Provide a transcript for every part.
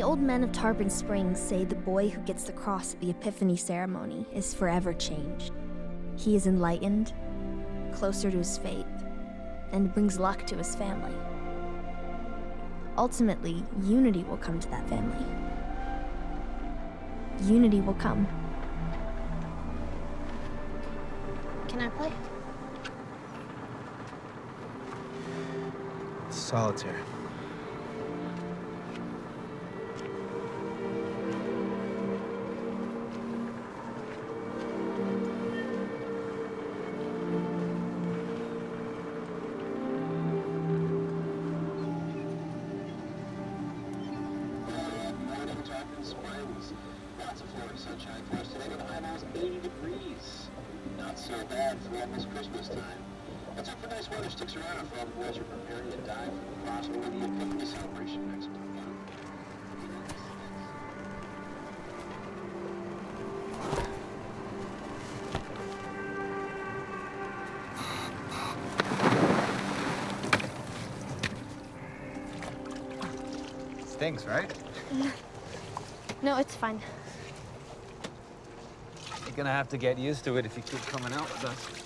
The old men of Tarpon Springs say the boy who gets the cross at the Epiphany ceremony is forever changed. He is enlightened, closer to his faith, and brings luck to his family. Ultimately, unity will come to that family. Unity will come. Can I play? Solitaire. Stinks, right? No, it's fine. You're gonna have to get used to it if you keep coming out with us.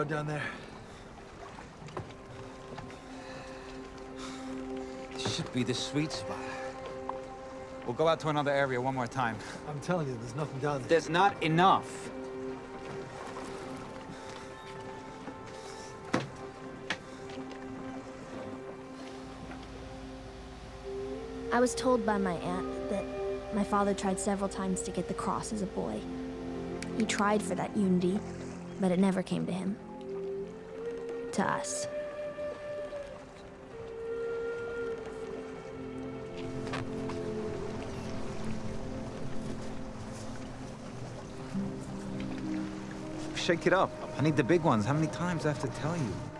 Graveyard down there. This should be the sweet spot. We'll go out to another area one more time. I'm telling you, there's nothing down there. There's not enough. I was told by my aunt that my father tried several times to get the cross as a boy. He tried for that unity, but it never came to him. To us. Shake it up. I need the big ones. How many times I have to tell you?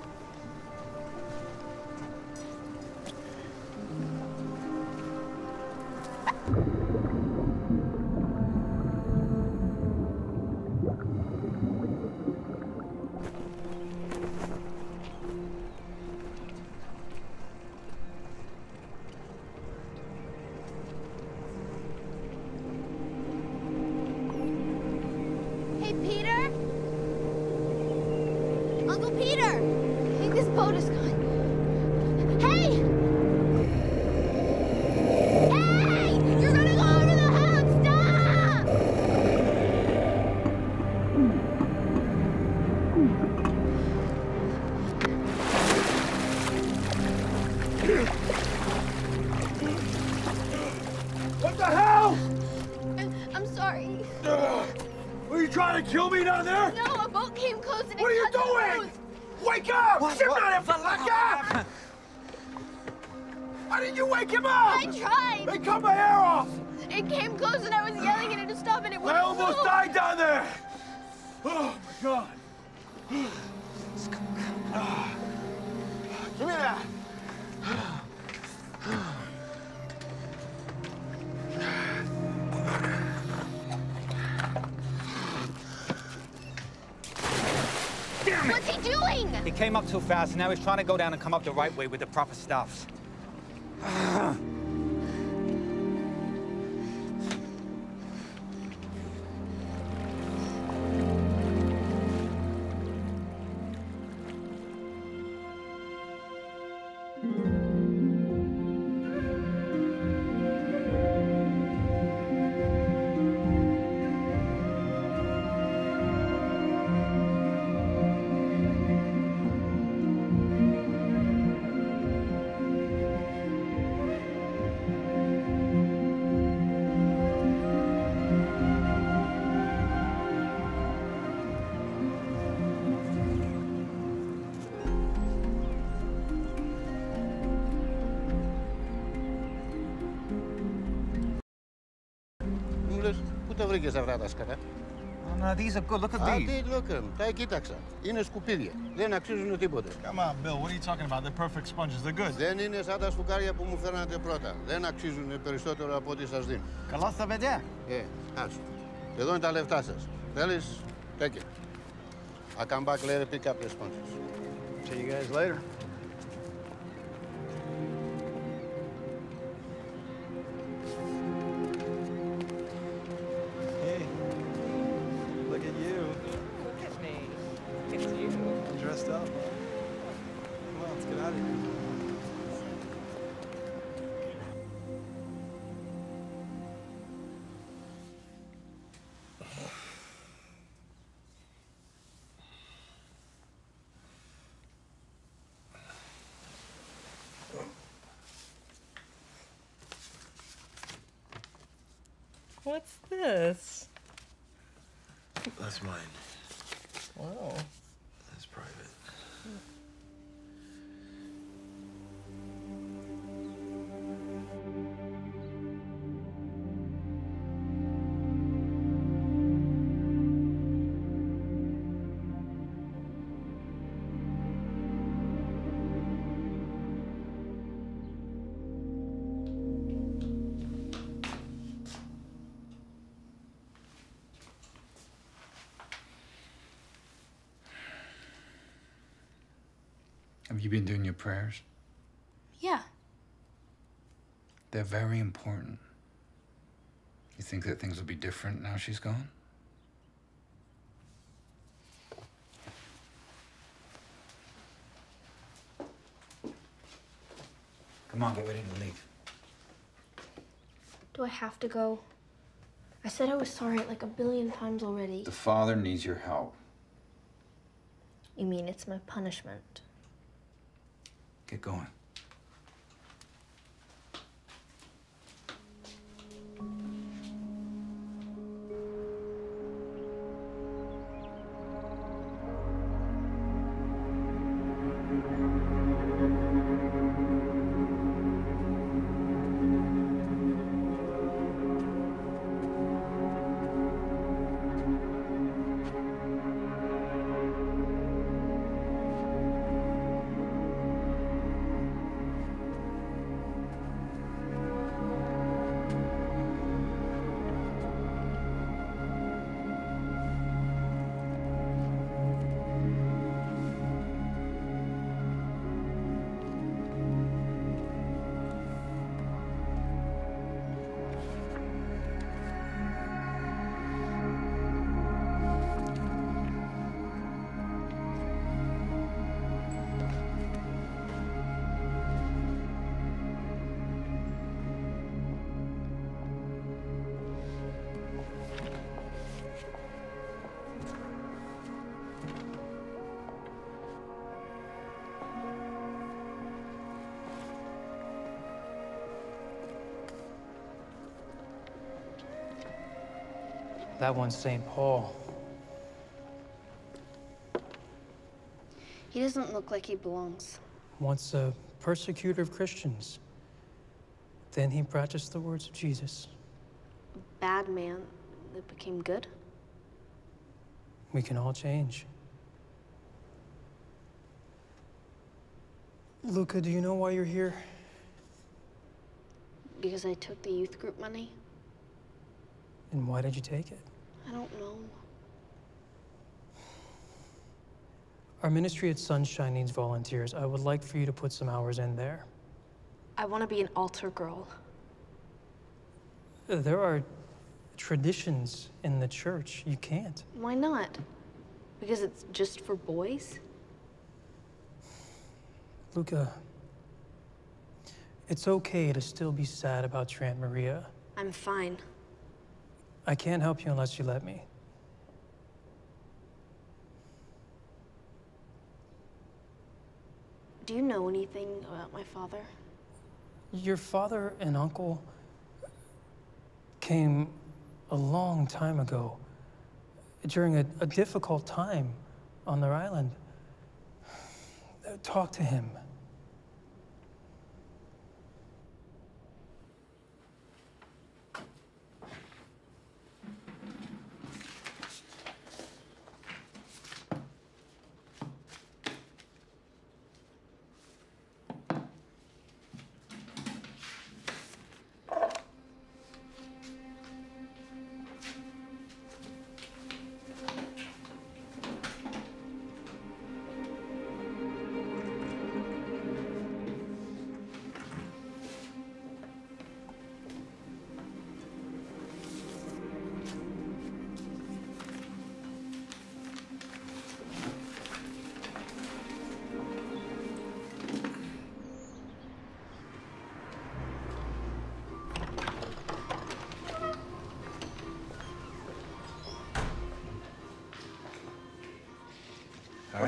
Fast, now he's trying to go down and come up the right way with the proper stuffs. τα βρήκες αυτά τα σκατά. Oh, no, these are good. Look at Α, these. τι look, τα κοίταξα. Είναι σκουπίδια. Δεν αξίζουν τίποτε. Come on, Bill. What are you talking about? They're perfect sponges. They're good. Δεν είναι σαν τα σφουγγάρια που μου φέρνατε πρώτα. Δεν αξίζουν περισσότερο από ό,τι σας δίνω. Καλά στα παιδιά. Ε, άσου. Εδώ είναι τα λεφτά σας. Θέλεις, take it. I'll come back later, pick up the sponges. See you guys later. What's this? That's mine. Whoa. You been doing your prayers? Yeah. They're very important. You think that things will be different now she's gone? Come on, get ready to leave. Do I have to go? I said I was sorry like a billion times already. The father needs your help. You mean it's my punishment? Get going. That one's St. Paul. He doesn't look like he belongs. Once a persecutor of Christians. Then he practiced the words of Jesus. A bad man that became good? We can all change. Luka, do you know why you're here? Because I took the youth group money? And why did you take it? I don't know. Our ministry at Sunshine needs volunteers. I would like for you to put some hours in there. I want to be an altar girl. There are traditions in the church. You can't. Why not? Because it's just for boys? Luka, it's okay to still be sad about your Aunt Maria. I'm fine. I can't help you unless you let me. Do you know anything about my father? Your father and uncle came a long time ago during a, a difficult time on their island. Talk to him.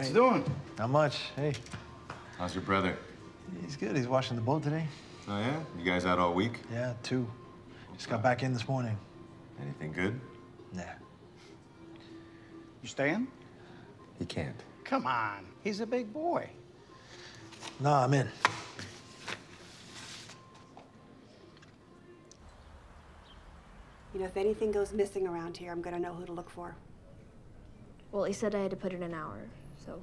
All What's doing? Not much. Hey, How's your brother? he's good. He's washing the boat today. Oh, yeah? You guys out all week? Yeah, two. Just got back in this morning. Anything good? Nah. You staying? He can't. Come on. He's a big boy. No, I'm in. You know, if anything goes missing around here, I'm gonna know who to look for. Well, he said I had to put in an hour, so.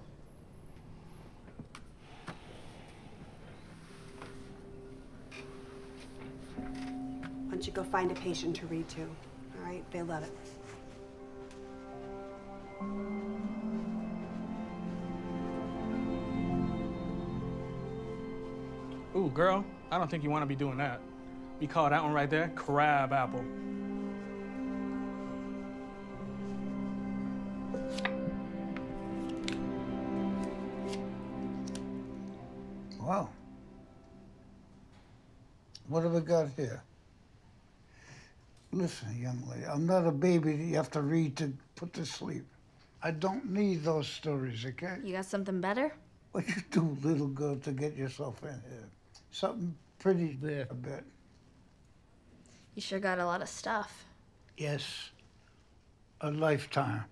Why don't you go find a patient to read to? All right? They love it. Ooh, girl, I don't think you want to be doing that. We call that one right there crab apple. What we got here? Listen, young lady, I'm not a baby that you have to read to put to sleep. I don't need those stories, okay? You got something better? What you do, little girl, to get yourself in here? Something pretty there, I bet. You sure got a lot of stuff. Yes. A lifetime.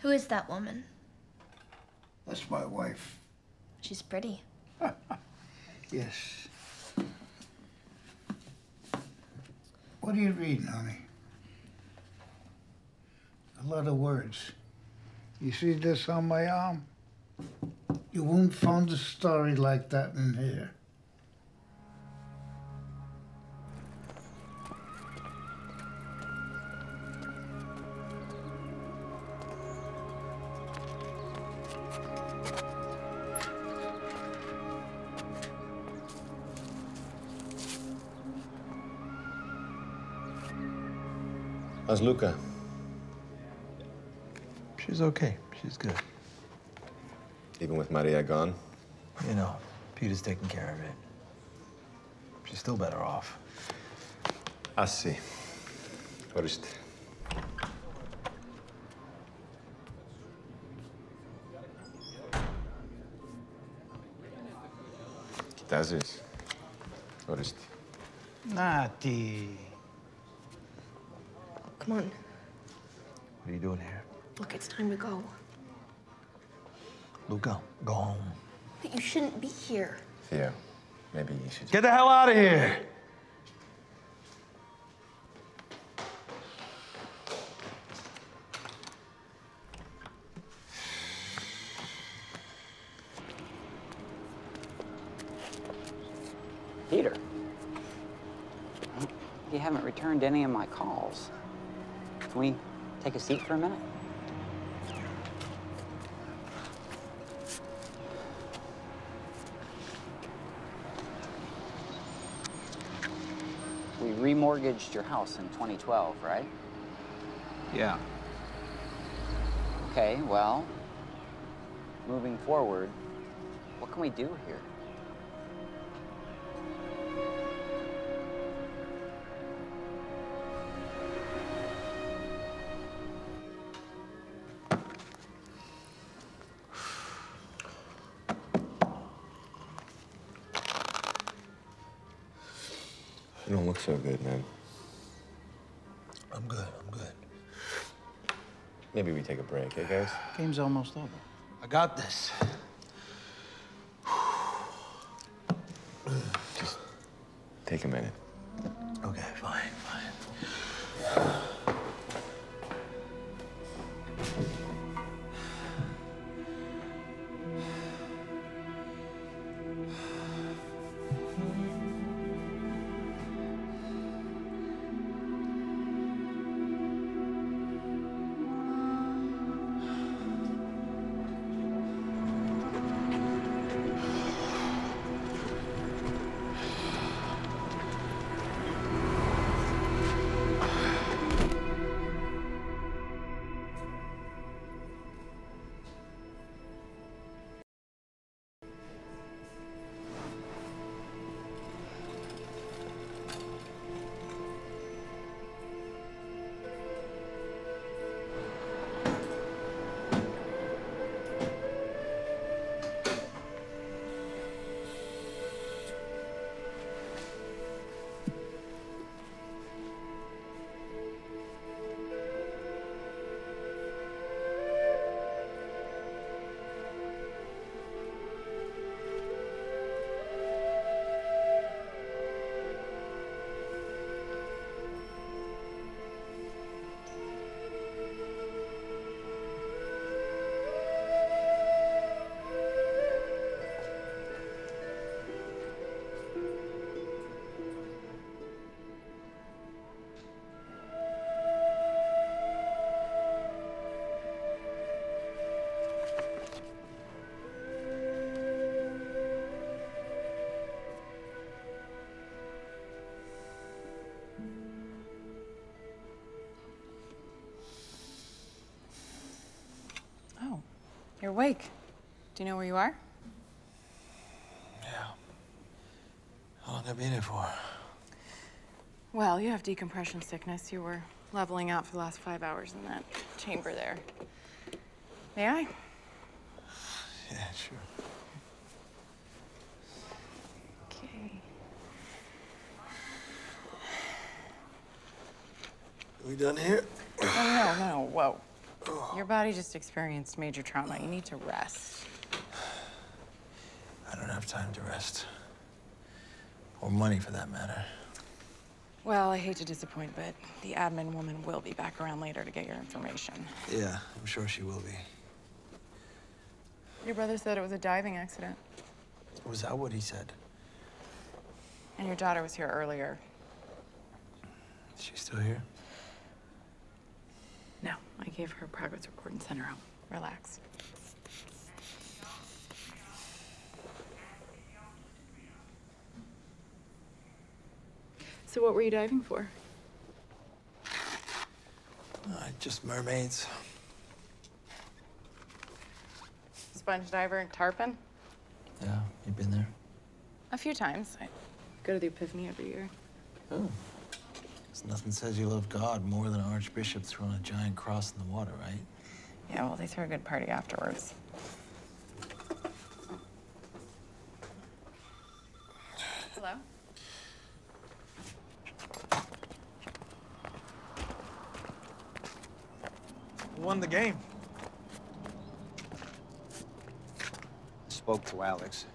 Who is that woman? That's my wife. She's pretty. Yes. What are you reading, honey? A lot of words. You see this on my arm? You won't find a story like that in here. How's Luka? She's okay. She's good. Even with Maria gone? You know, Peter's taking care of it. She's still better off. I see. What is it? What is Ορίστε. Να τι. Come on. What are you doing here? Look, it's time to go. Luka, go home. But you shouldn't be here. Theo, maybe you should... Get the hell out of here! Peter. You haven't returned any of my calls. Can we take a seat for a minute? We remortgaged your house in 2012, right? Yeah. Okay, well, moving forward, what can we do here? So good, man. I'm good. I'm good. Maybe we take a break, hey, guys? Game's almost over. I got this. Just take a minute. Awake. Do you know where you are? Yeah. How long have I been here for? Well, you have decompression sickness. You were leveling out for the last five hours in that chamber there. May I? Yeah, sure. Okay. we done here? Oh, no, no, whoa. Your body just experienced major trauma. You need to rest. I don't have time to rest. Or money, for that matter. Well, I hate to disappoint, but the admin woman will be back around later to get your information. Yeah, I'm sure she will be. Your brother said it was a diving accident, Was that what he said? and your daughter was here earlier. She's still here? No, I gave her a progress report and sent her home. Relax. So what were you diving for? Uh, just mermaids. Sponge diver in Tarpon? Yeah, you've been there? A few times. I go to the Epiphany every year. Oh. 'Cause nothing says you love God more than an archbishop throwing a giant cross in the water, right? Yeah, well, they throw a good party afterwards. Hello? Won the game? Spoke to Alex.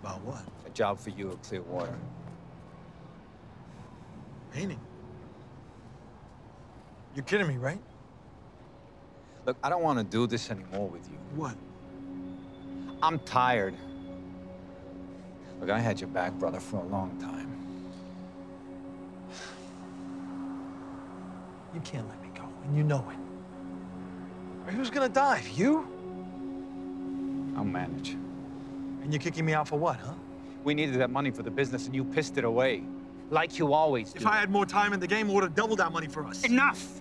About what? A job for you at Clearwater. Painting. You're kidding me, right? Look, I don't want to do this anymore with you. What? I'm tired. Look, I had your back, brother, for a long time. You can't let me go, and you know it. Who's gonna dive? You? I'll manage. And you're kicking me out for what, huh? We needed that money for the business, and you pissed it away. Like you always do. If I had more time in the game, I would have doubled that money for us. Enough!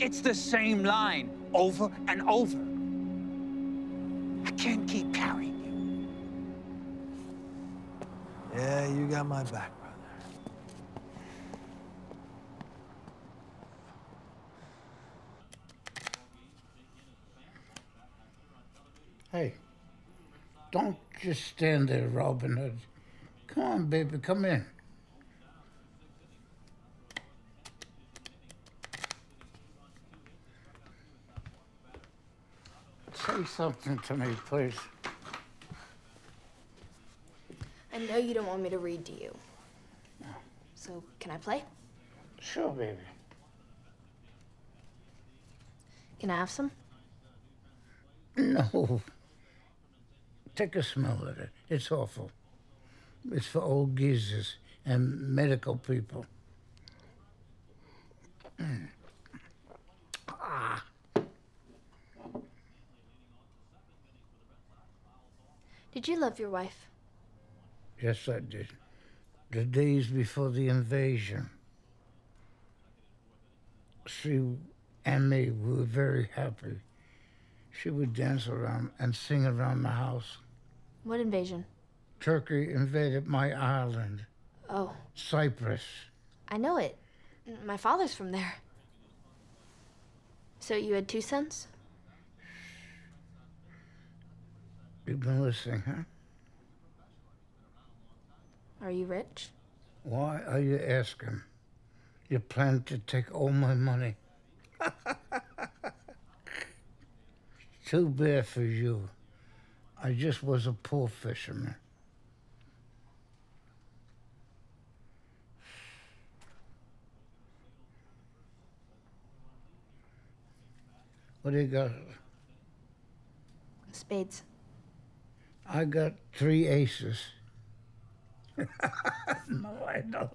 It's the same line over and over. I can't keep carrying you. Yeah, you got my back, brother. Hey, don't just stand there, Robin Hood. Come on, baby, come in. Say something to me, please. I know you don't want me to read to you. So, can I play? Sure, baby. Can I have some? No. Take a smell at it. It's awful. It's for old geezers and medical people. Mm. Ah. Did you love your wife? Yes, I did. The days before the invasion. She and me we were very happy. She would dance around and sing around the house. What invasion? Turkey invaded my island, Oh, Cyprus. I know it. My father's from there. So you had two sons? You've been listening, huh? Are you rich? Why are you asking? You plan to take all my money. Too bad for you. I just was a poor fisherman. What do you got? Spades. I got three aces. no, I don't.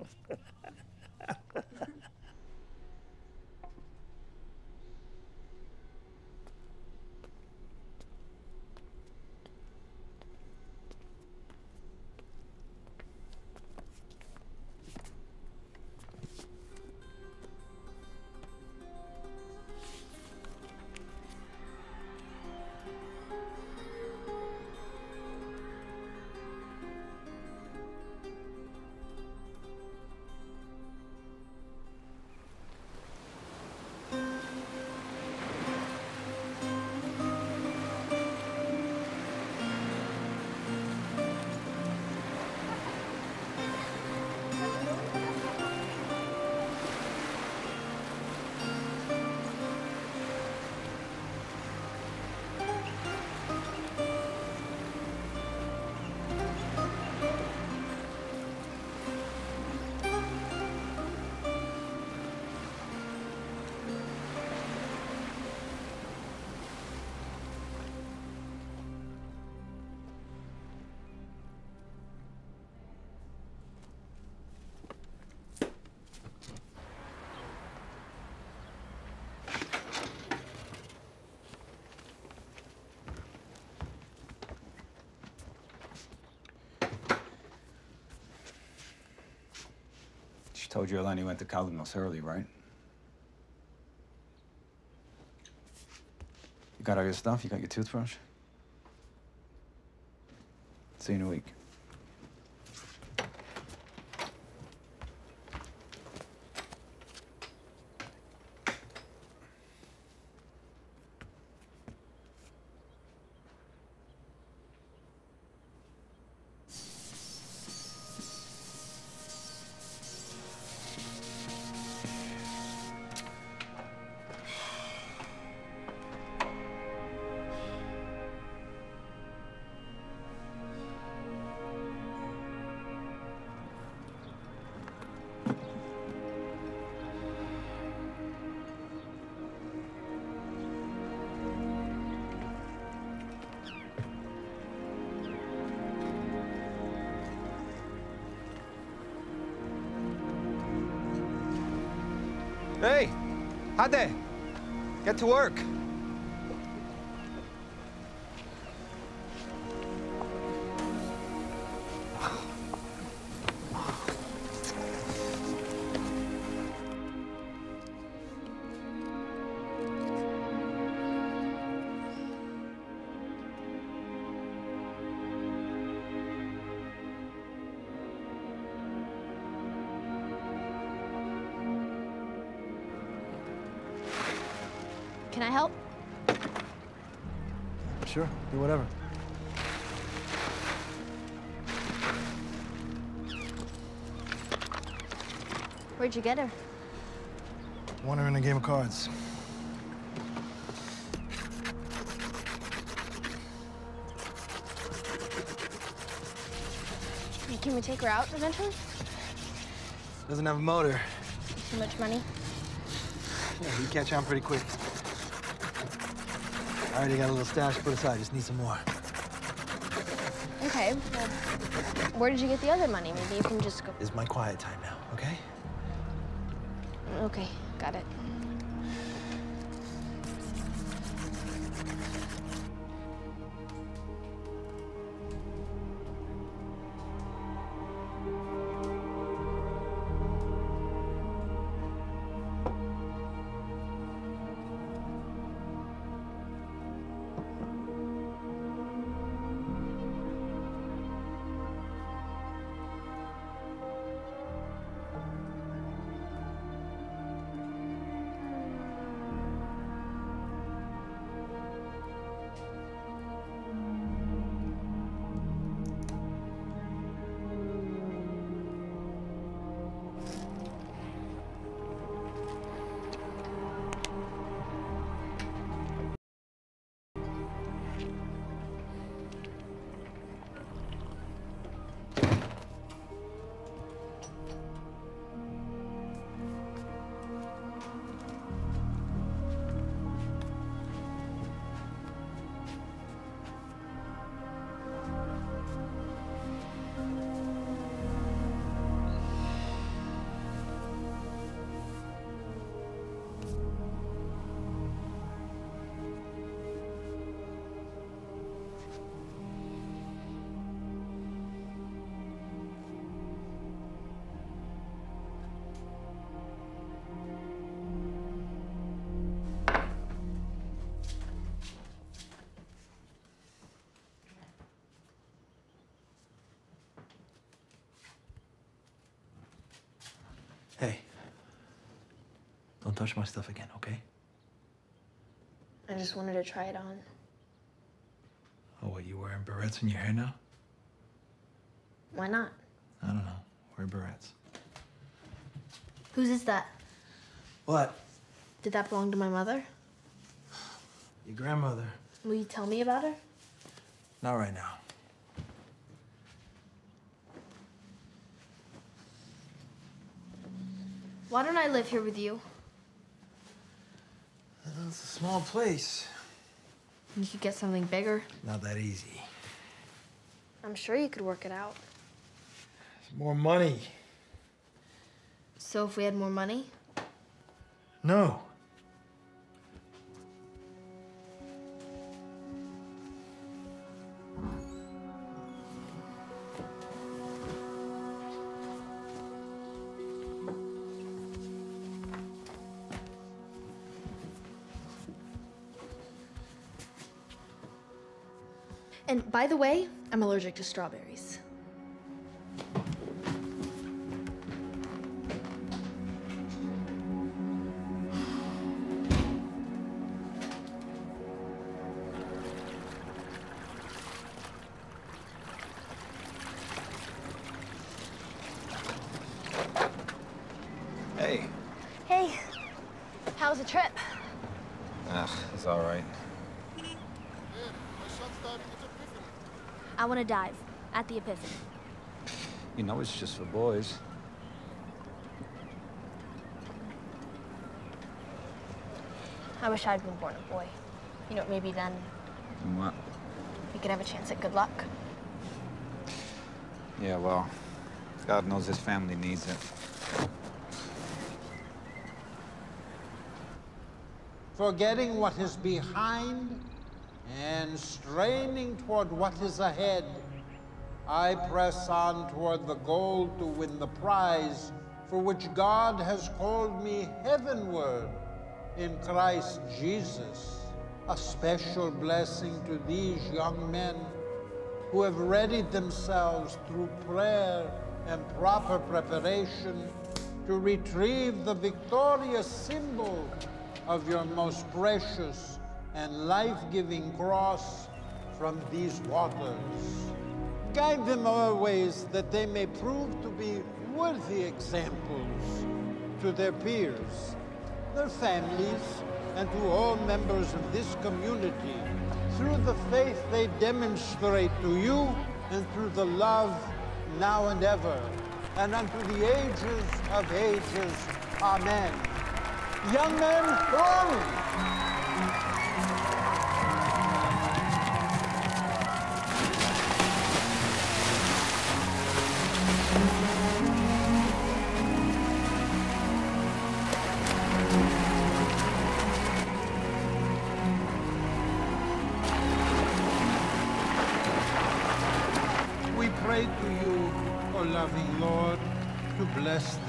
She told you Eleni went to Kalymnos early, right? You got all your stuff? You got your toothbrush? See you in a week. Hey, Hade, get to work. Where'd you get her? Won her in a game of cards. Can we take her out eventually? Doesn't have a motor. Too much money? Yeah, you catch on pretty quick. I already got a little stash put aside, just need some more. Okay, well, where did you get the other money? Maybe you can just go. It's my quiet time now, okay? Got it. Touch my stuff again, okay? I just wanted to try it on. Oh, what, you wearing barrettes in your hair now? Why not? I don't know. Wear barrettes. Whose is that? What? Did that belong to my mother? Your grandmother. Will you tell me about her? Not right now. Why don't I live here with you? It's a small place. You could get something bigger. Not that easy. I'm sure you could work it out. It's more money. So if we had more money? No. By the way, I'm allergic to strawberries. At the Epiphany. You know it's just for boys. I wish I'd been born a boy. You know, maybe then What? we could have a chance at good luck. Yeah, well, God knows his family needs it. forgetting what is behind and straining toward what is ahead, I press on toward the goal to win the prize for which God has called me heavenward in Christ Jesus. A special blessing to these young men who have readied themselves through prayer and proper preparation to retrieve the victorious symbol of your most precious and life-giving cross from these waters. Guide them always that they may prove to be worthy examples to their peers, their families, and to all members of this community through the faith they demonstrate to you and through the love now and ever, and unto the ages of ages. Amen. Young men, run!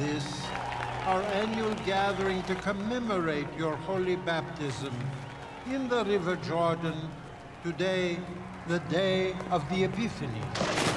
This, our annual gathering to commemorate your holy baptism in the River Jordan, today, the day of the Epiphany.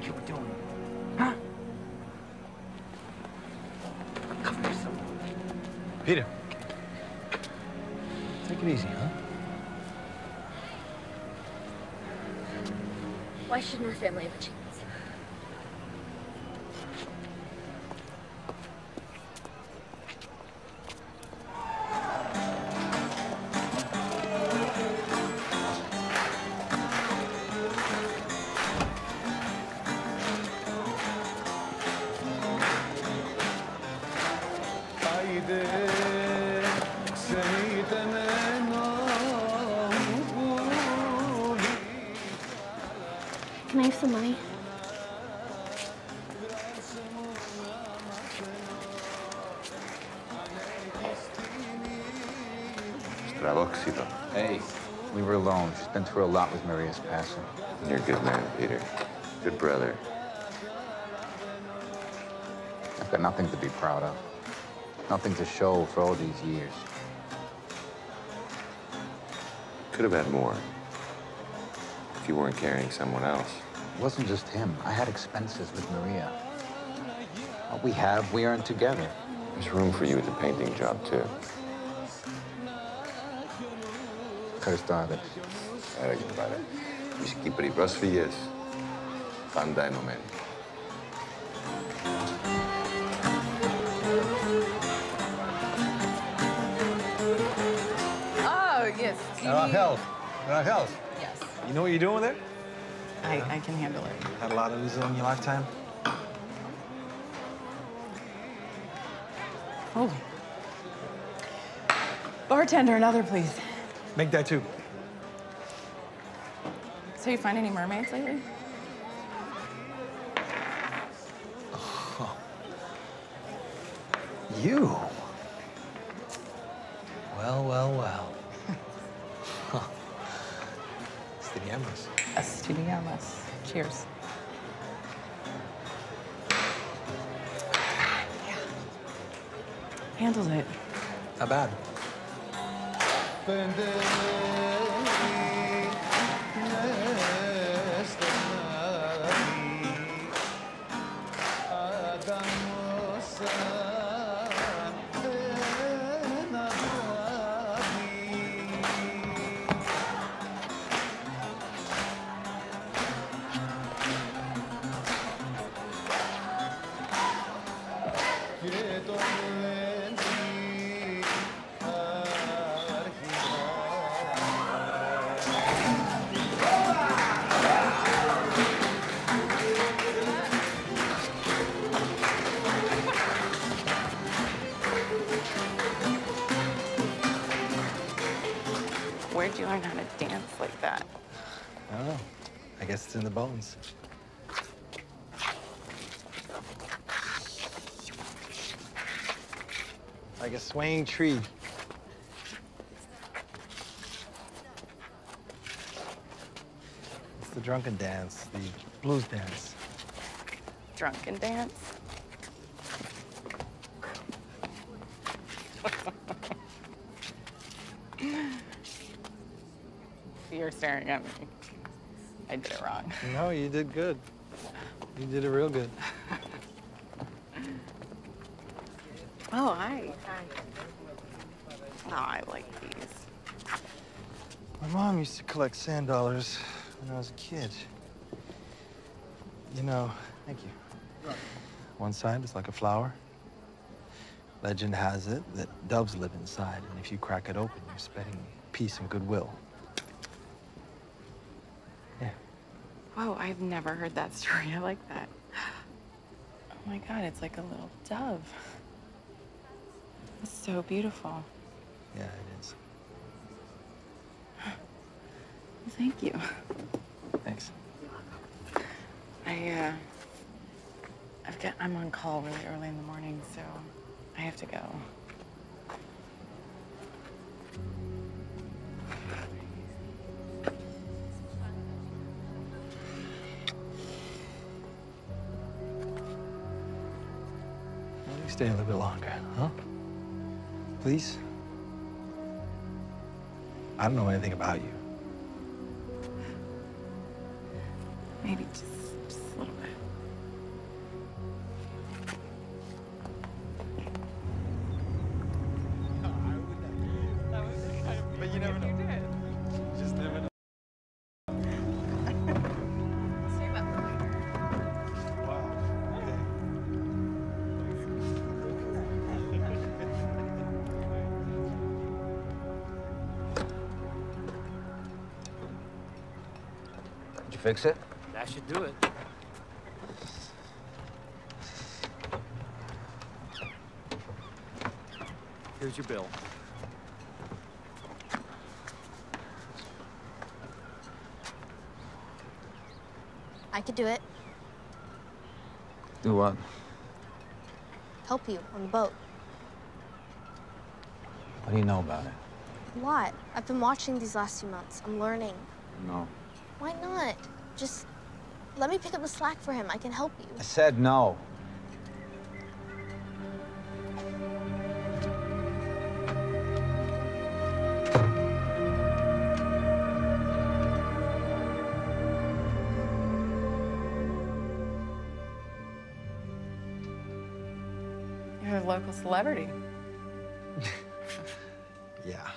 Think you were doing? through a lot with Maria's passing. You're a good man, Peter. Good brother. I've got nothing to be proud of. Nothing to show for all these years. Could have had more. If you weren't carrying someone else. It wasn't just him. I had expenses with Maria. What we have, we earn together. There's room for you at the painting job, too. Cursed Alex. Άρα και πάρε. Εμείς οι Κύπροι πρόσφυγες, πάντα ενωμένοι. Oh, yes. Rachel. Rachel. Yes. You know what you're doing there? I, I can handle it. Had a lot of losing in your lifetime? Oh. Bartender, another, please. Make that two. So you find any mermaids lately? You? In the bones. Like a swaying tree. It's the drunken dance, the blues dance. Drunken dance? You're staring at me. I did it wrong. No, you did good. You did it real good. Oh, hi. Hi. Oh, I like these. My mom used to collect sand dollars when I was a kid. You know, thank you. One side is like a flower. Legend has it that doves live inside, and if you crack it open, you're spreading peace and goodwill. Whoa, I've never heard that story. I like that. Oh my god, it's like a little dove. It's so beautiful. Yeah, it is. Thank you. Thanks. I, uh, I've got, I'm on call really early in the morning, so I have to go. Stay a little bit longer, huh? Please? I don't know anything about you. Maybe just, fix it? That should do it. Here's your bill. I could do it. Do what? Help you on the boat. What do you know about it? A lot. I've been watching these last few months. I'm learning. No. Why not? Just let me pick up the slack for him. I can help you. I said no. You're a local celebrity. Yeah.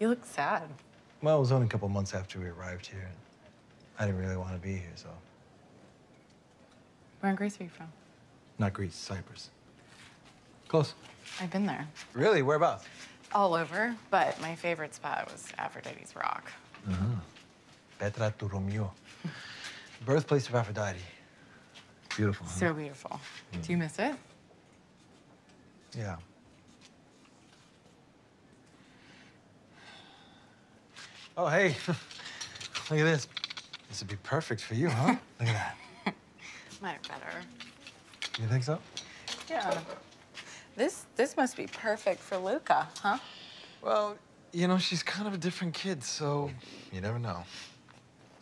You look sad. Well, it was only a couple months after we arrived here. and I didn't really want to be here, so. Where in Greece are you from? Not Greece, Cyprus. Close. I've been there. Really? Whereabouts? All over, but my favorite spot was Aphrodite's Rock. Uh-huh. Petra tou Romiou. Birthplace of Aphrodite. Beautiful. huh? So beautiful. Do you miss it? Yeah. Oh, hey. Look at this. This would be perfect for you, huh? Look at that. Might better. You think so? Yeah. This this must be perfect for Luka, huh? Well, you know, she's kind of a different kid, so you never know.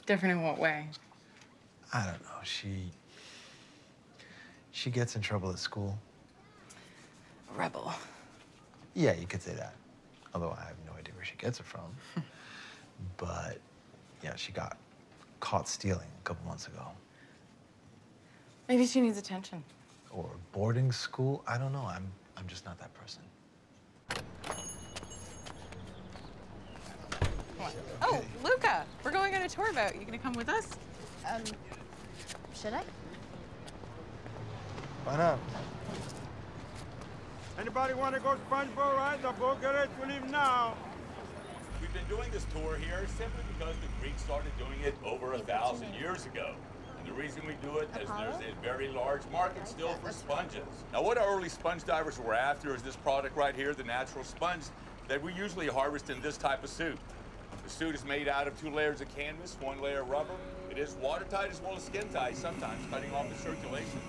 Different in what way? I don't know. She she gets in trouble at school. Rebel. Yeah, you could say that. Although I have no idea where she gets it from. but yeah, she got caught stealing a couple months ago. Maybe she needs attention. Or boarding school. I don't know. I'm I'm just not that person. Oh, Luka, we're going on a tour boat. You gonna come with us? Um, should I? Why not? Anybody want to go SpongeBob ride? The boat get to leave now. We've been doing this tour here simply because the Greeks started doing it over a thousand years ago. And the reason we do it is there's a very large market still for sponges. Now, what our early sponge divers were after is this product right here, the natural sponge, that we usually harvest in this type of suit. The suit is made out of two layers of canvas, one layer of rubber. It is watertight as well as skin tight, sometimes cutting off the circulation.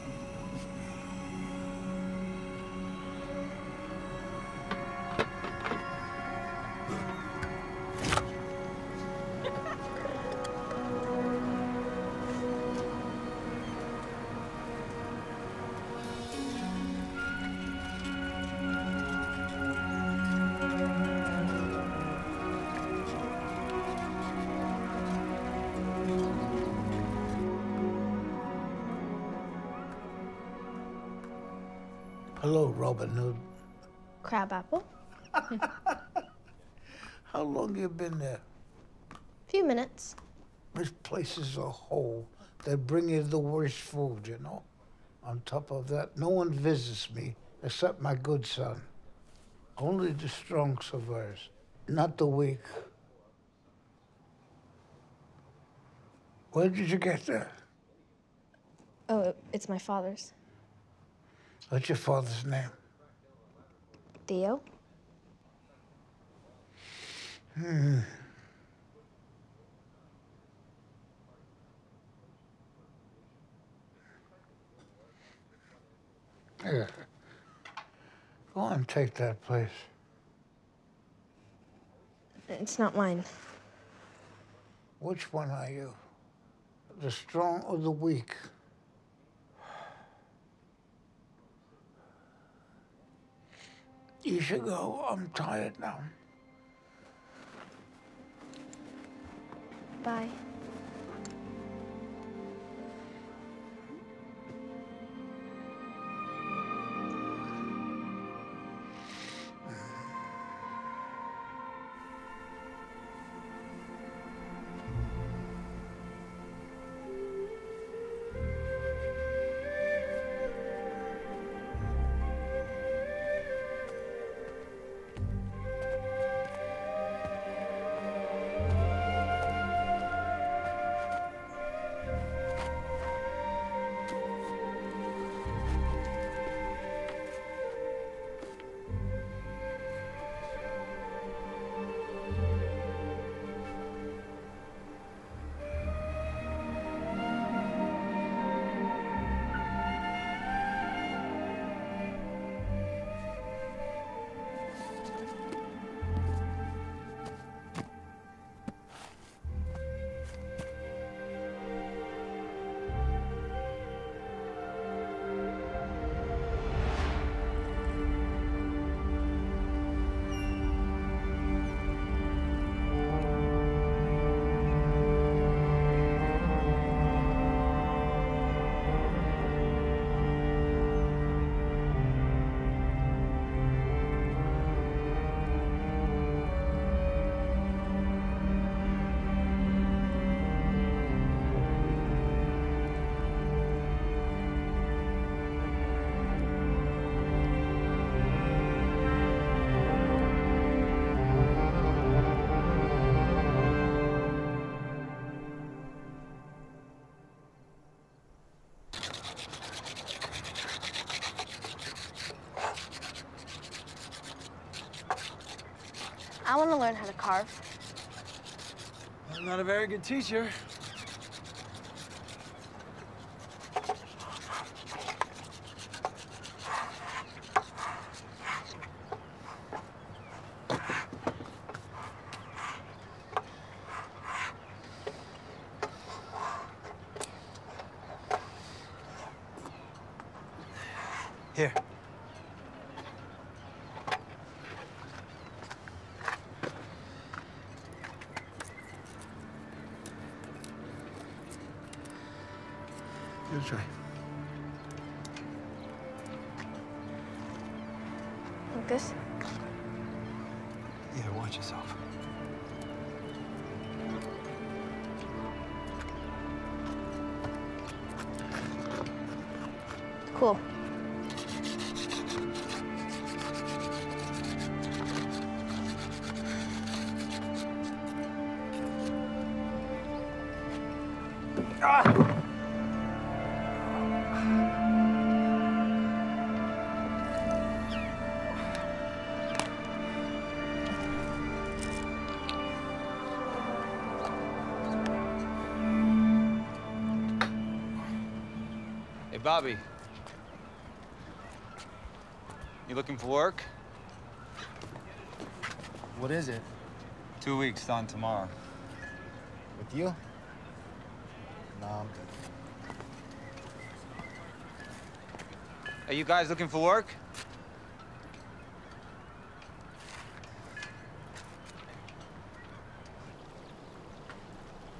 Crabapple? How long you been there? Few minutes. This place is a hole. They bring you the worst food, you know. On top of that, no one visits me except my good son. Only the strong survives, not the weak. Where did you get that? Oh, it's my father's. What's your father's name? Theo? Here. Go on, take that place. It's not mine. Which one are you? The strong or the weak? You should go. I'm tired now. Bye. To learn how to carve. I'm not a very good teacher. Bobby. You looking for work? What is it? Two weeks, starting tomorrow. With you? No, I'm good. Are you guys looking for work?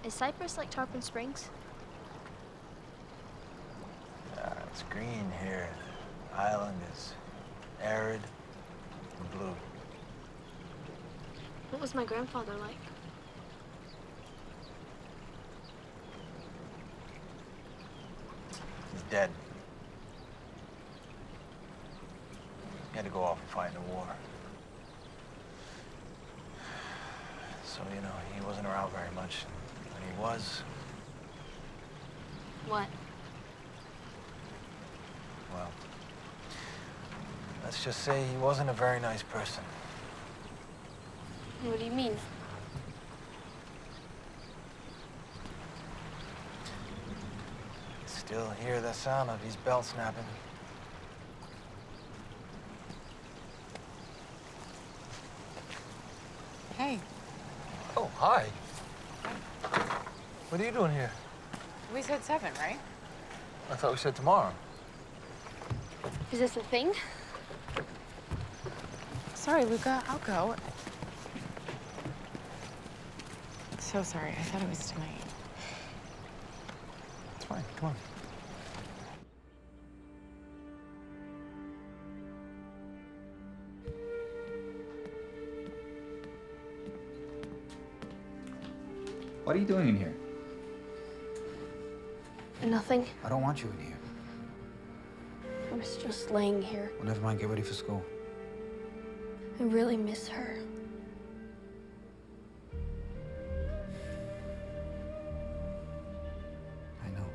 Is Cyprus like Tarpon Springs? Uh, it's green here. The island is arid and blue. What was my grandfather like? He's dead. He had to go off and fight in the war. So, you know, he wasn't around very much. When he was, What? Well, let's just say he wasn't a very nice person. What do you mean? Still hear the sound of his belt snapping. Hey, Oh, hi. What are you doing here? we said seven, right? I thought we said tomorrow. Is this a thing? Sorry, Luka. I'll go. So sorry. I thought it was tonight. It's fine. Come on. What are you doing in here? Nothing. I don't want you in here. Just laying here. Well, never mind. Get ready for school. I really miss her. I know.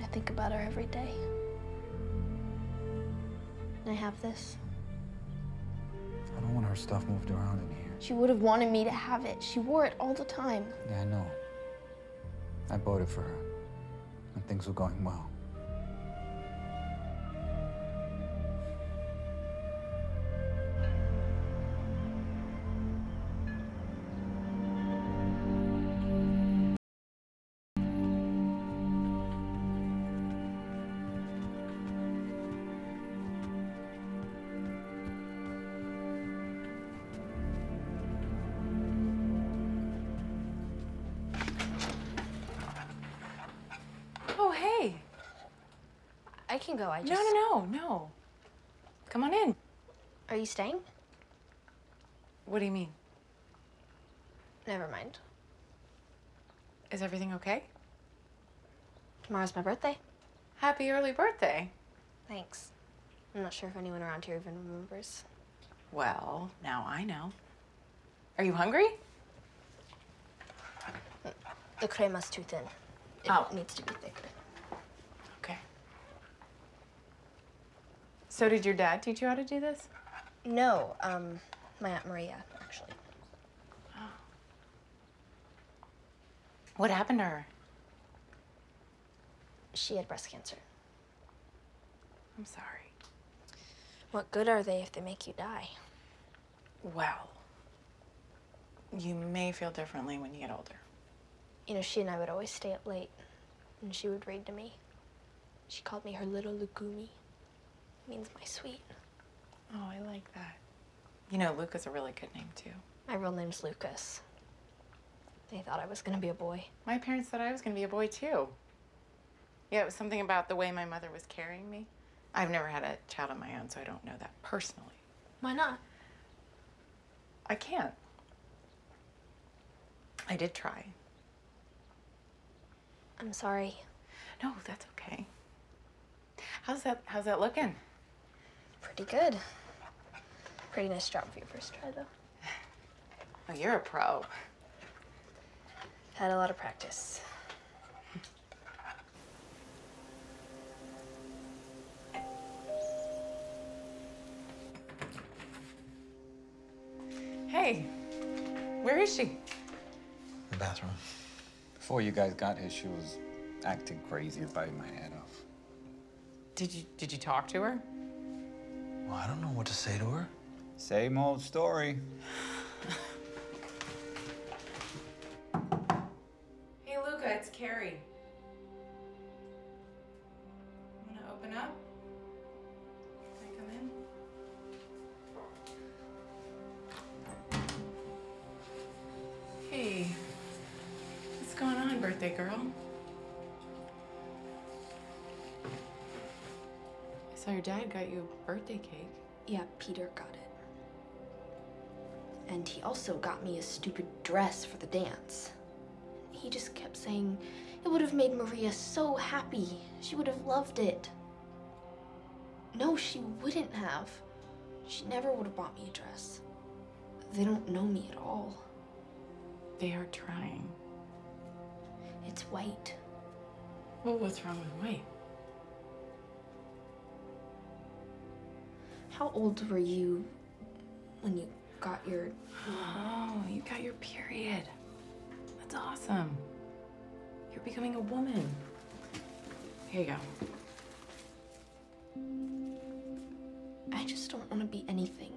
I think about her every day. I have this. I don't want her stuff moved around in here. She would have wanted me to have it. She wore it all the time. Yeah, I know. I bought it for her. And things were going well. I can go. I just. No, no, no, no. Come on in. Are you staying? What do you mean? Never mind. Is everything okay? Tomorrow's my birthday. Happy early birthday. Thanks. I'm not sure if anyone around here even remembers. Well, now I know. Are you hungry? The crema's too thin. It Oh. needs to be thicker. Okay. So did your dad teach you how to do this? No, um, My Aunt Maria, actually. What happened to her? She had breast cancer. I'm sorry. What good are they if they make you die? Well, you may feel differently when you get older. You know, she and I would always stay up late, and she would read to me. She called me her little Lugumi. Means my sweet. Oh, I like that. You know, Luka's a really good name, too. My real name's Lucas. They thought I was gonna be a boy. My parents thought I was going to be a boy, too. Yeah, it was something about the way my mother was carrying me. I've never had a child of my own, so I don't know that personally. Why not? I can't. I did try. I'm sorry. No, that's okay. How's that how's that looking? Pretty good. Pretty nice job for your first try, though. Oh, you're a pro. Had a lot of practice. Hey, where is she? In the bathroom. Before you guys got here, she was acting crazy and biting my head off. Did you did you talk to her? Well, I don't know what to say to her. Same old story. Hey, Luka, it's Carrie. Want to open up? Can I come in? Hey, what's going on, birthday girl? Saw your dad got you a birthday cake. Yeah, Peter got it. And he also got me a stupid dress for the dance. He just kept saying it would have made Maria so happy. She would have loved it. No, she wouldn't have. She never would have bought me a dress. They don't know me at all. They are trying. It's white. Well, what's wrong with white? How old were you when you got your. Oh, you got your period. That's awesome. You're becoming a woman. Here you go. I just don't want to be anything.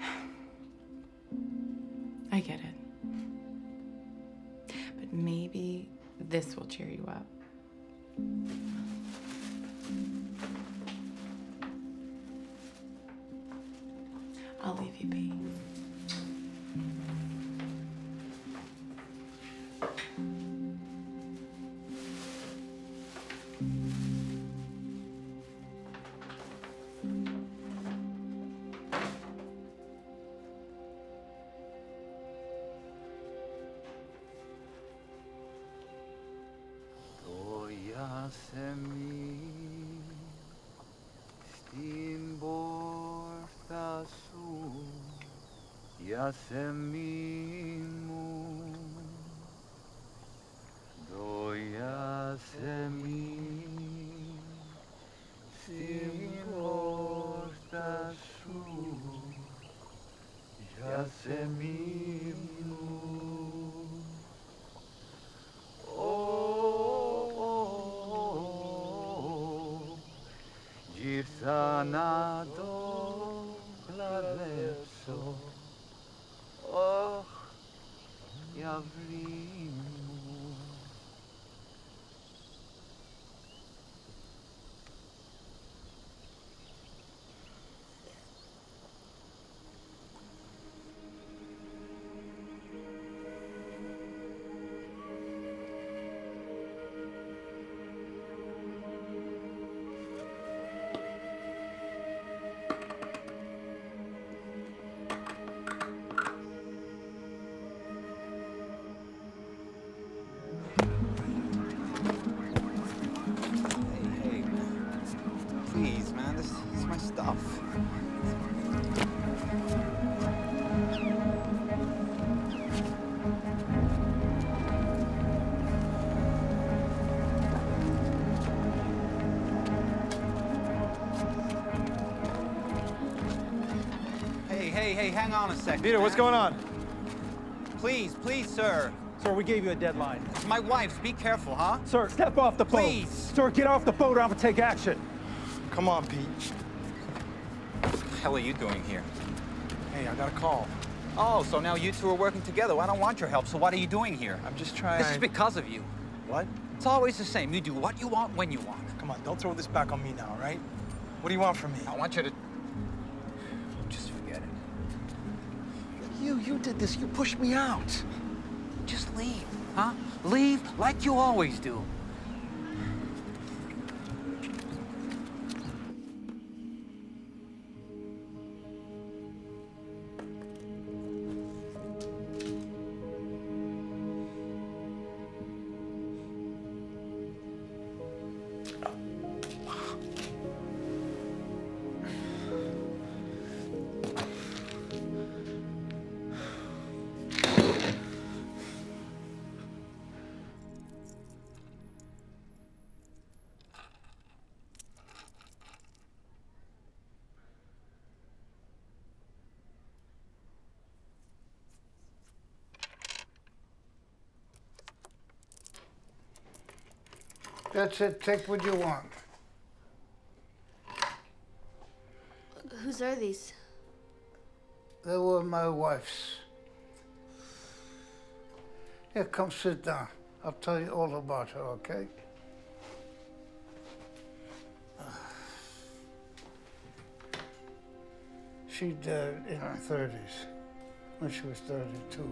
I get it. But maybe this will cheer you up. I'll leave you be. myself. Hey, hey, hey, hang on a second. Peter, what's going on? Please, please, sir. Sir, we gave you a deadline. It's My wife's. Be careful, huh? Sir, step off the boat. Please. Sir, get off the boat or I'm gonna take action. Come on, Pete. What the hell are you doing here? Hey, I got a call. Oh, so now you two are working together. Well, I don't want your help, so what are you doing here? I'm just trying. This is because of you. What? It's always the same. You do what you want when you want. Come on, don't throw this back on me now, all right? What do you want from me? I want you to... did this. You pushed me out. Just leave, huh? Leave like you always do. That's it. Take what you want. Whose are these? They were my wife's. Here, come sit down. I'll tell you all about her, okay? She died in her 30s when she was 32.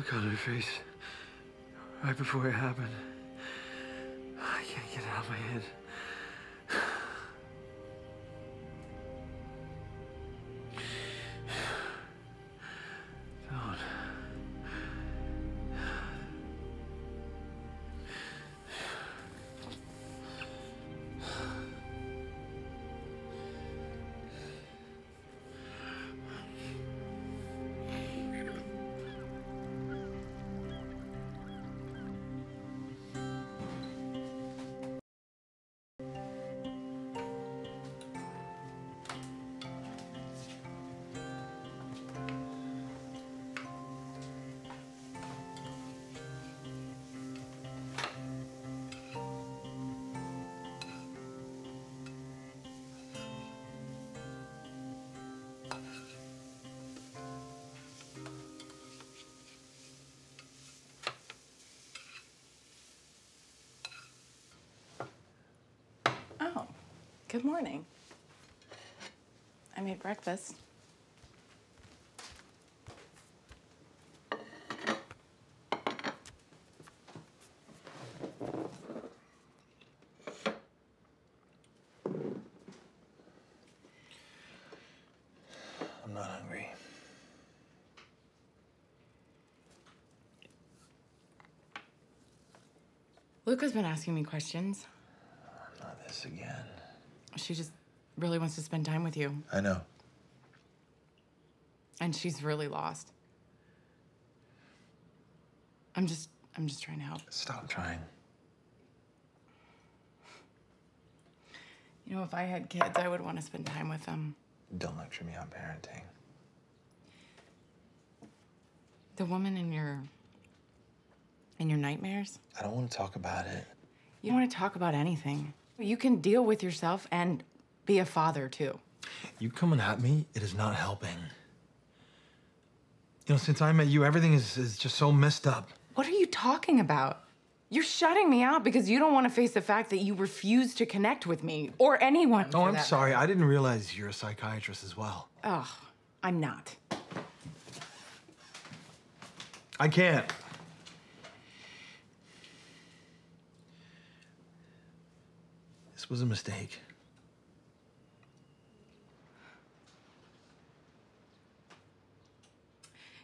Look on her face right before it happened. I can't get it out of my head. Good morning. I made breakfast. I'm not hungry. Luka's been asking me questions. Not this again. She just really wants to spend time with you, I know. and she's really lost. I'm just, I'm just trying to help. Stop trying. You know, if I had kids, I would want to spend time with them. Don't lecture me on parenting. The woman in your, in your nightmares. I don't want to talk about it. You don't want to talk about anything. You can deal with yourself and be a father too. You coming at me, it is not helping. You know, since I met you, everything is, is just so messed up. What are you talking about? You're shutting me out because you don't want to face the fact that you refuse to connect with me or anyone. Oh, I'm sorry. I didn't realize you're a psychiatrist as well. Oh, I'm not. I can't. Was a mistake.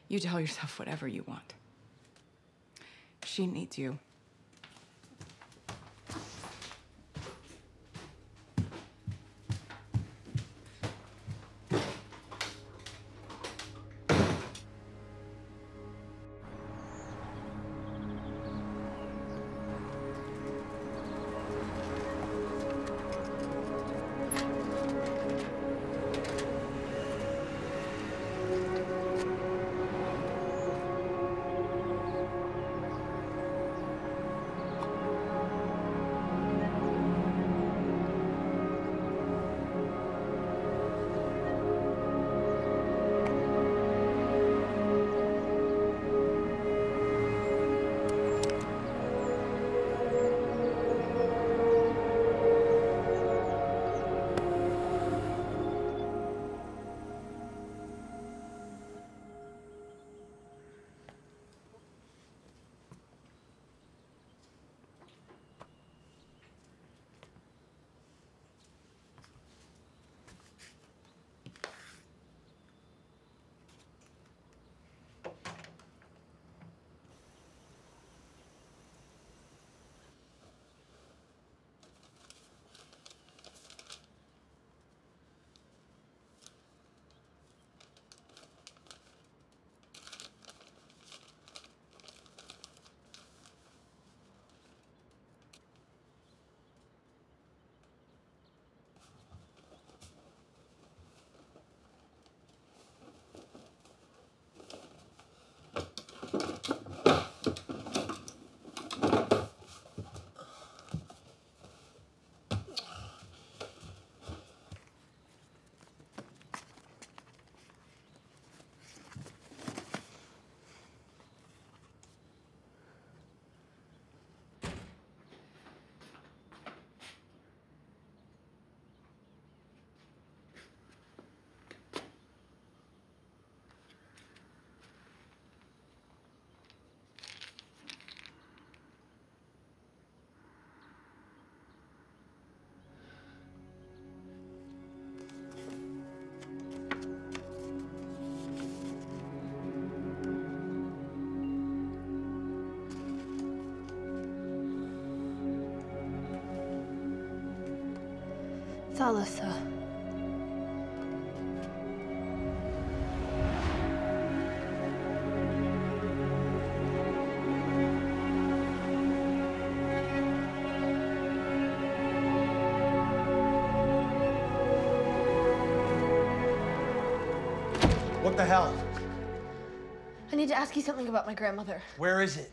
You tell yourself whatever you want. She needs you. Thalassa. What the hell? I need to ask you something about my grandmother. Where is it?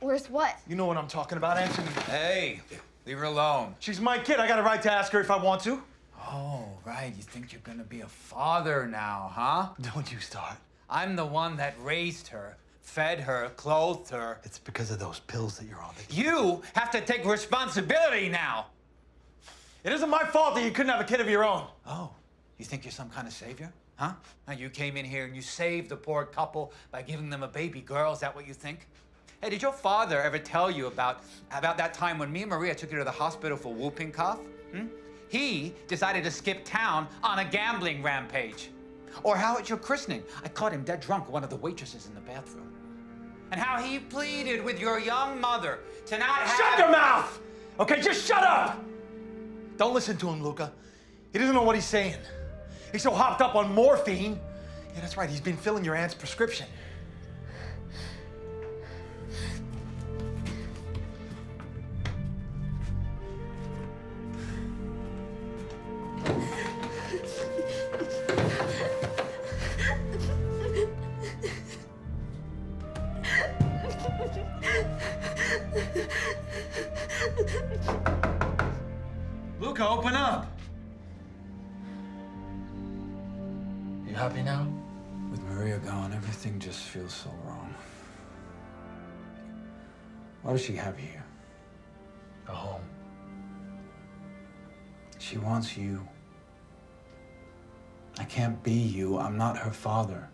Where's what? You know what I'm talking about, Anthony. Hey, leave her alone. She's my kid. I got a right to ask her if I want to. Oh, right. You think you're gonna be a father now, huh? Don't you start. I'm the one that raised her, fed her, clothed her. It's because of those pills that you're on. That You have to take responsibility now. It isn't my fault that you couldn't have a kid of your own. Oh, you think you're some kind of savior? Huh? Now you came in here and you saved the poor couple by giving them a baby girl. Is that what you think? Hey, did your father ever tell you about, about that time when me and Maria took you to the hospital for whooping cough? Hmm? He decided to skip town on a gambling rampage. Or how at your christening, I caught him dead drunk with one of the waitresses in the bathroom. And how he pleaded with your young mother to not have... Shut your mouth! Okay, just shut up! Don't listen to him, Luka. He doesn't know what he's saying. He's so hopped up on morphine. Yeah, that's right. He's been filling your aunt's prescription. Luka, open up. You happy now? With Maria gone, everything just feels so wrong. Why does she have you here? A home. She wants you. I can't be you. I'm not her father.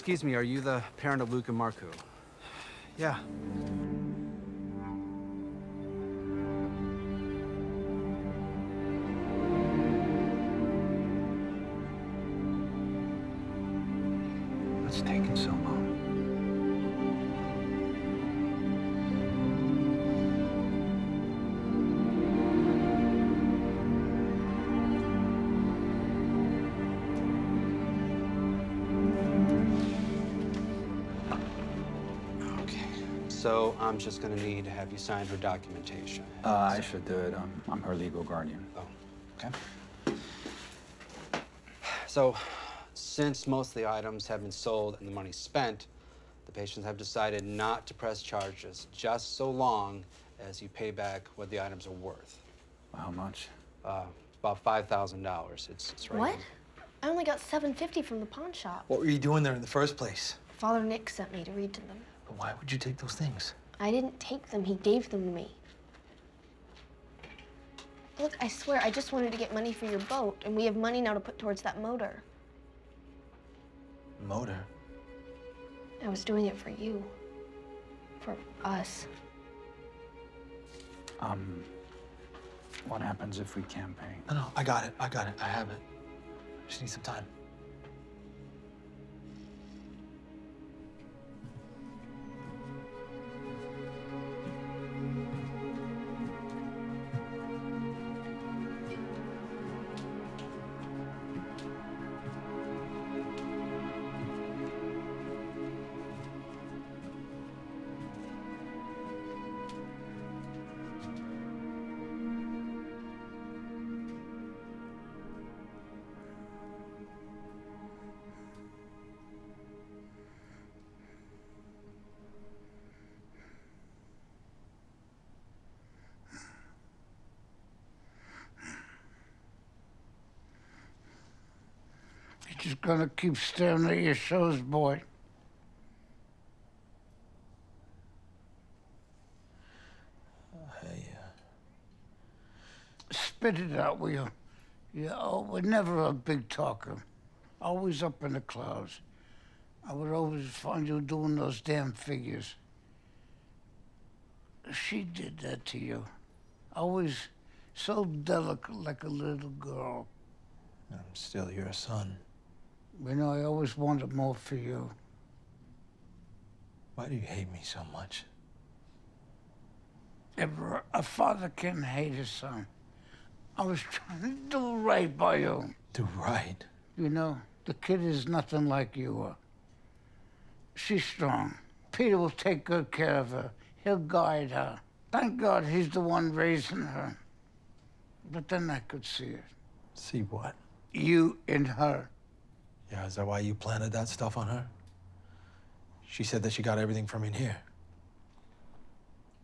Excuse me, are you the parent of Luke and Marco? Yeah. I'm just gonna need to have you sign her documentation. Uh, I should do it. I'm, I'm her legal guardian. Oh. Okay. So, since most of the items have been sold and the money spent, the patients have decided not to press charges just so long as you pay back what the items are worth. How much? Uh, about five thousand dollars. It's, it's right. What? I only got 750 from the pawn shop. What were you doing there in the first place? Father Nick sent me to read to them. But why would you take those things? I didn't take them, he gave them to me. Look, I swear, I just wanted to get money for your boat, and we have money now to put towards that motor. Motor? I was doing it for you. For us. Um, what happens if we can't pay? No, no, I got it. I got it. I have it. Just need some time. Just gonna keep staring at your shows, boy. Oh, hey, Spit it out, will you? Yeah, oh, we're never a big talker. Always up in the clouds. I would always find you doing those damn figures. She did that to you. Always so delicate like a little girl. I'm still your son. You know, I always wanted more for you. Why do you hate me so much? Ever a father can hate his son. I was trying to do right by you. Do right? You know, the kid is nothing like you are. She's strong. Peter will take good care of her. He'll guide her. Thank God he's the one raising her. But then I could see it. See what? You in her. Yeah, is that why you planted that stuff on her? She said that she got everything from in here.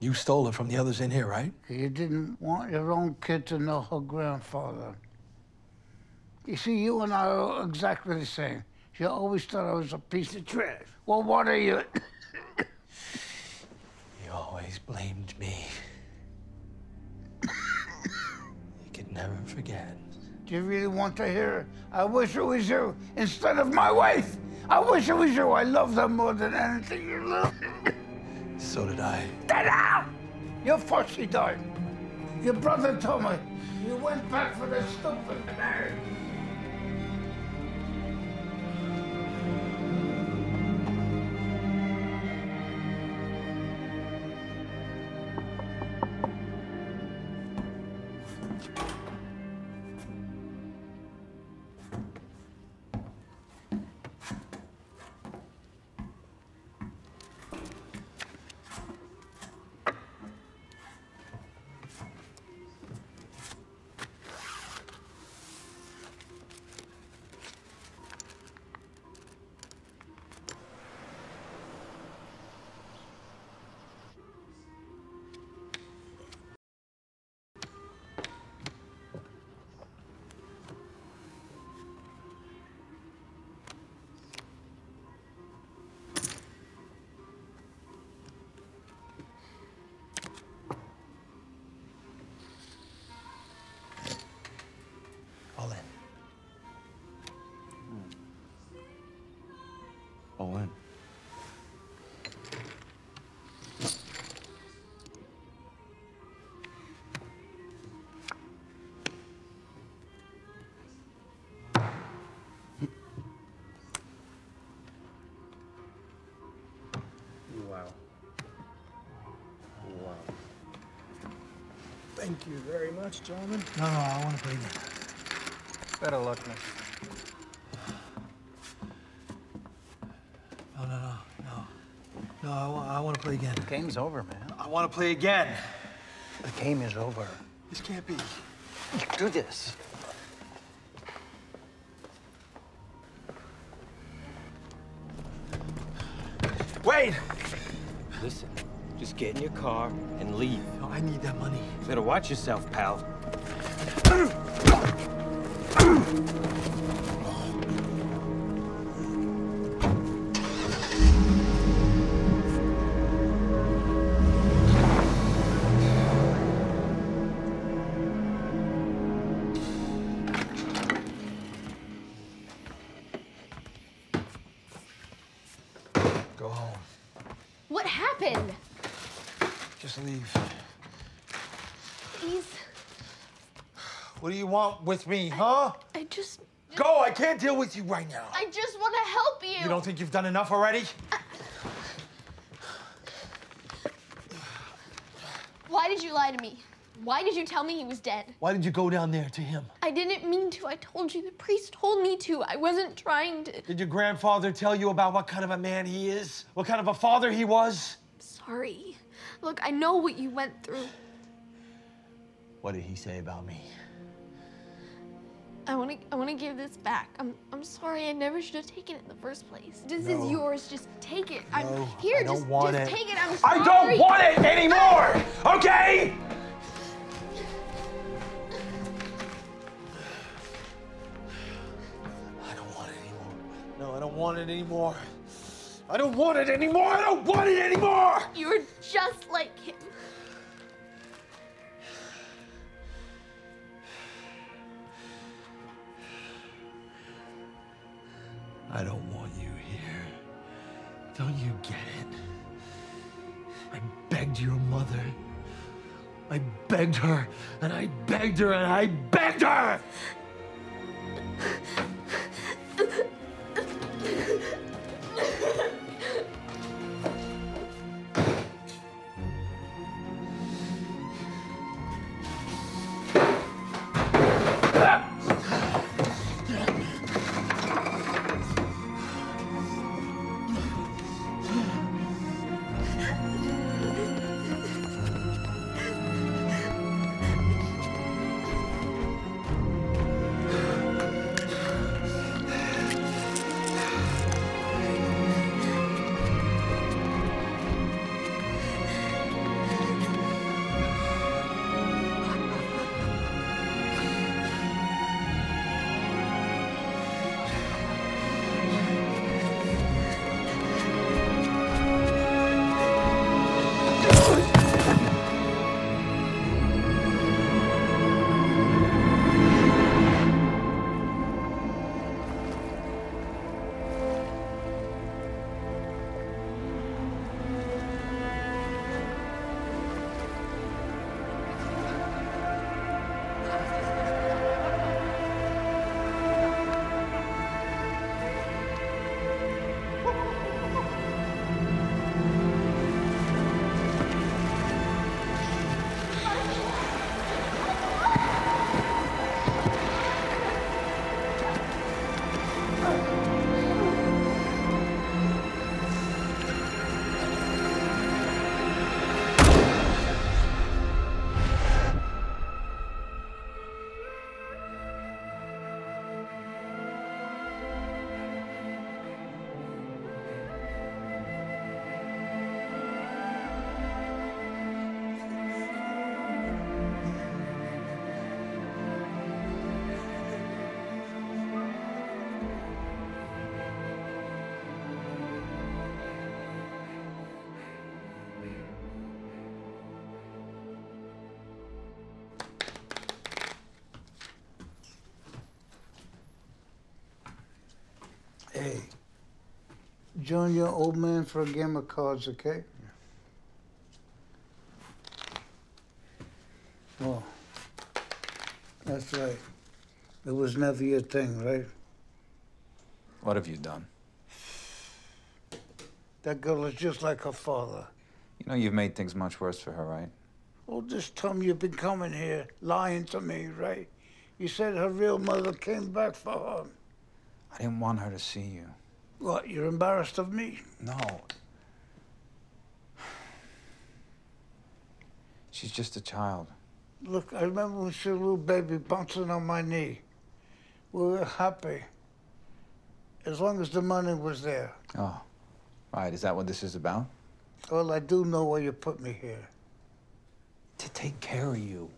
You stole it from the others in here, right? You didn't want your own kid to know her grandfather. You see, you and I are exactly the same. You always thought I was a piece of trash. Well, what are you? You always blamed me. you could never forget. Do you really want to hear it? I wish it was you instead of my wife. I wish it was you. I love her more than anything you love. So did I. Get out! Your fussy died. Your brother told me you went back for the stupid marriage. Thank you very much, gentlemen. No, no, I want to play again. Better luck next. No, no, no, no. No, I, I want to play again. The game's over, man. I want to play again. The game is over. This can't be. You can do this. Wait! Get in your car and leave. No, I need that money. Better watch yourself, pal. Want with me, huh? I just. Go! I can't deal with you right now. I just want to help you. You don't think you've done enough already? Why did you lie to me? Why did you tell me he was dead? Why did you go down there to him? I didn't mean to. I told you. The priest told me to. I wasn't trying to. Did your grandfather tell you about what kind of a man he is? What kind of a father he was? Sorry. Look, I know what you went through. What did he say about me? I want to. I want to give this back. I'm. I'm sorry. I never should have taken it in the first place. This No. is yours. Just take it. I'm here. I don't just, want just it. take it. I'm sorry. I don't want it anymore! Okay? I don't want it anymore. No, I don't want it anymore. I don't want it anymore! I don't want it anymore! You're just like him. I don't want you here. Don't you get it? I begged your mother. I begged her, and I begged her, and I begged her! Join your old man for a game of cards, okay? Well, oh, that's right. It was never your thing, right? What have you done? That girl is just like her father. You know you've made things much worse for her, right? All this time you've been coming here, lying to me, right? You said her real mother came back for her. I didn't want her to see you. What, you're embarrassed of me? No. She's just a child. Look, I remember when she was a little baby bouncing on my knee. We were happy. As long as the money was there. Oh. Right, is that what this is about? Well, I do know why you put me here. To take care of you.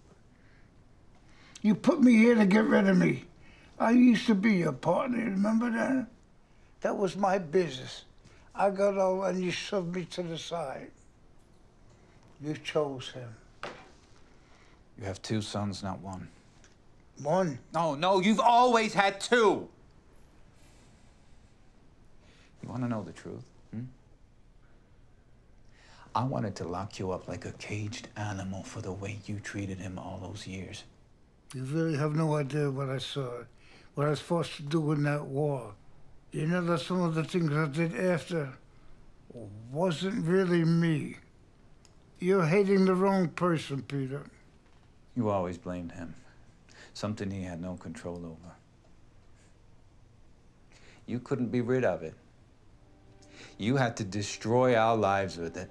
You put me here to get rid of me. I used to be your partner, remember that? That was my business. I got all and you shoved me to the side. You chose him. You have two sons, not one. One? No, no, you've always had two. You want to know the truth? Hmm? I wanted to lock you up like a caged animal for the way you treated him all those years. You really have no idea what I saw, what I was forced to do in that war. You know that some of the things I did after wasn't really me. You're hating the wrong person, Peter. You always blamed him. Something he had no control over. You couldn't be rid of it. You had to destroy our lives with it.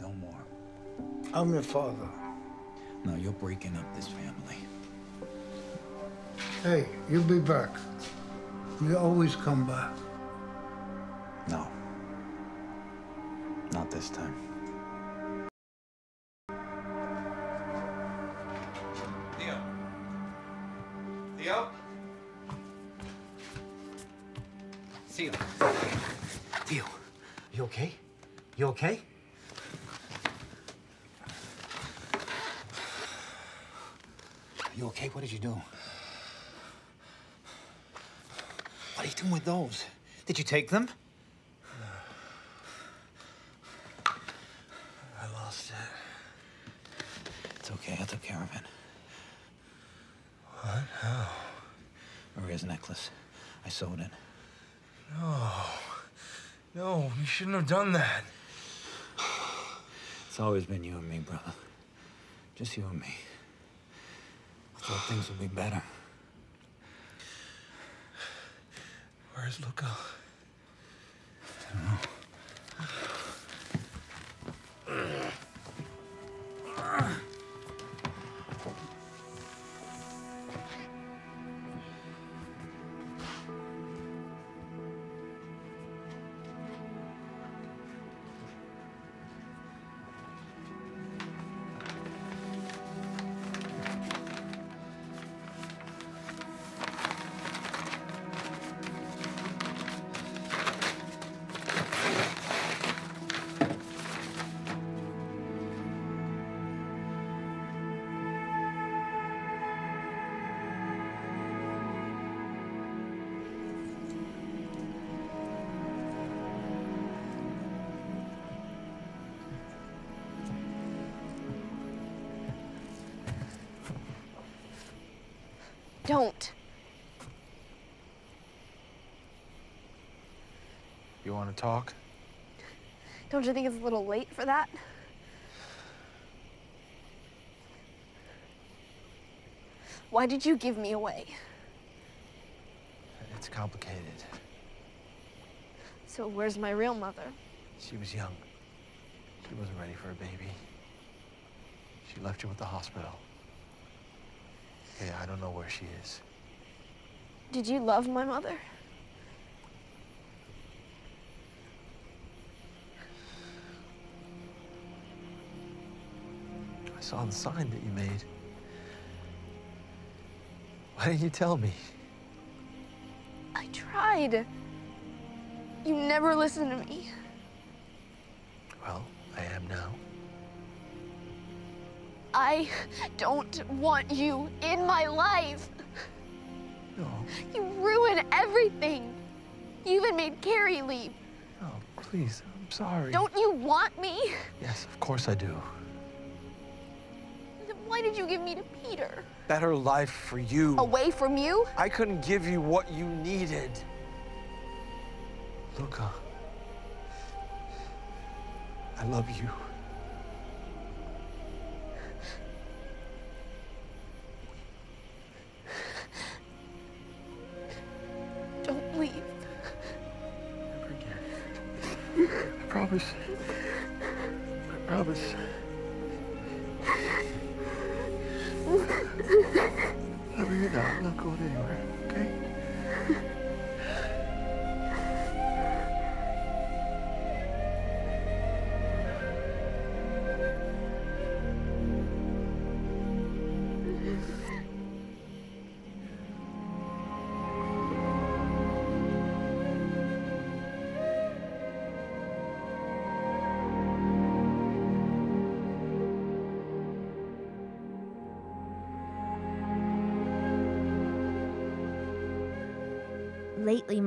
No more. I'm your father. No, you're breaking up this family. Hey, you'll be back. You always come back. No. Not this time. Theo. Theo? Theo. Theo, you okay? You okay? You okay? What did you do? You doing with those? Did you take them? I lost it. It's okay, I took care of it. What? How? Maria's necklace. I sewed it. No. No, you shouldn't have done that. It's always been you and me, brother. Just you and me. I thought things would be better. Where's Luka? I don't know. Don't. You want to talk? Don't you think it's a little late for that? Why did you give me away? It's complicated. So where's my real mother? She was young. She wasn't ready for a baby. She left you at the hospital. Yeah, I don't know where she is. Did you love my mother? I saw the sign that you made. Why didn't you tell me? I tried. You never listened to me. Well, I am now. I don't want you in my life. No. You ruin everything. You even made Carrie leave. Oh, please, I'm sorry. Don't you want me? Yes, of course I do. Then why did you give me to Peter? Better life for you. Away from you? I couldn't give you what you needed. Luka. I love you. Promise. I promise. I'm here now. I'm not going anywhere, okay?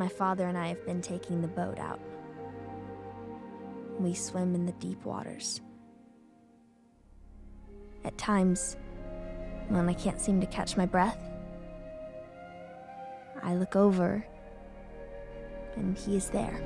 Father and I have been taking the boat out. We swim in the deep waters. At times, when I can't seem to catch my breath, I look over, and he is there.